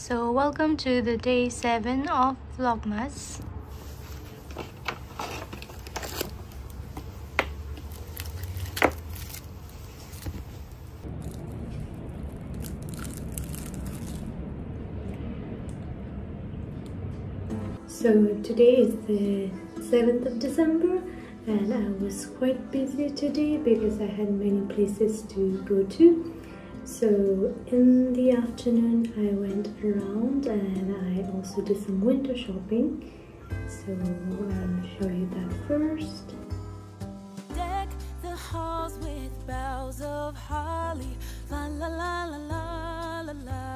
So welcome to the day 7 of Vlogmas. So today is the 7th of December and I was quite busy today because I had many places to go to. So in the afternoon I went around and I also did some winter shopping. So I'll show you that first. Deck the halls with boughs of holly. La la la la la la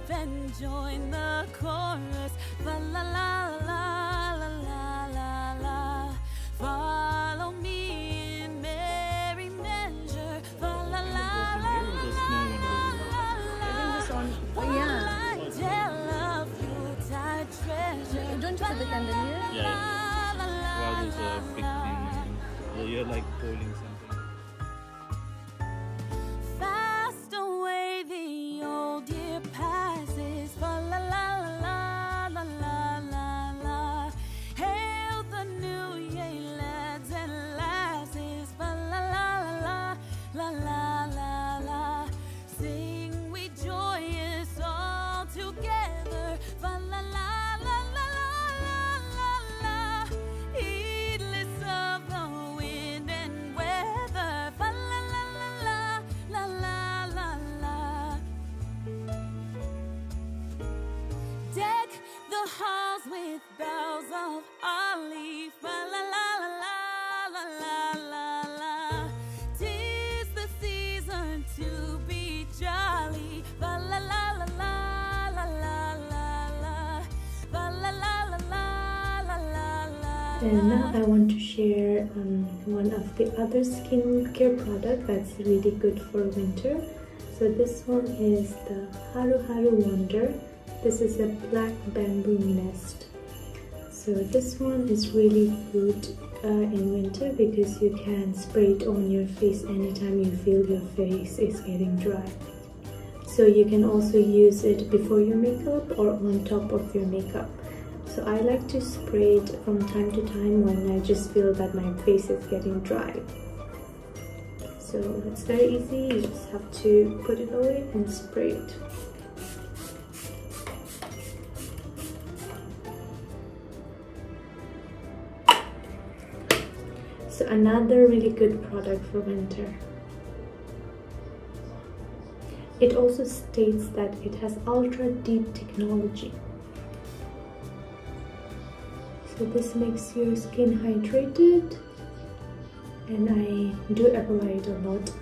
harp and join the chorus. La la la la la la la la. Follow me in merry measure. La la la la la la la. Oh, yeah. I tell of Yuletide treasure. Don't you put the candle here? Yeah, wow, there's a big thing. So you're like holding something. Halls with boughs of olive. La la la la la la la la. Tis the season to be jolly. La la la la la la la la la. La la la la la la la la. And now I want to share um, one of the other skincare product that's really good for winter. So this one is the Haru Haru Wonder. This is a black bamboo nest. So this one is really good uh, in winter because you can spray it on your face anytime you feel your face is getting dry. So you can also use it before your makeup or on top of your makeup. So I like to spray it from time to time when I just feel that my face is getting dry. So it's very easy, you just have to put it away and spray it. Another really good product for winter. It also states that it has ultra deep technology. So this makes your skin hydrated and I do apply it a lot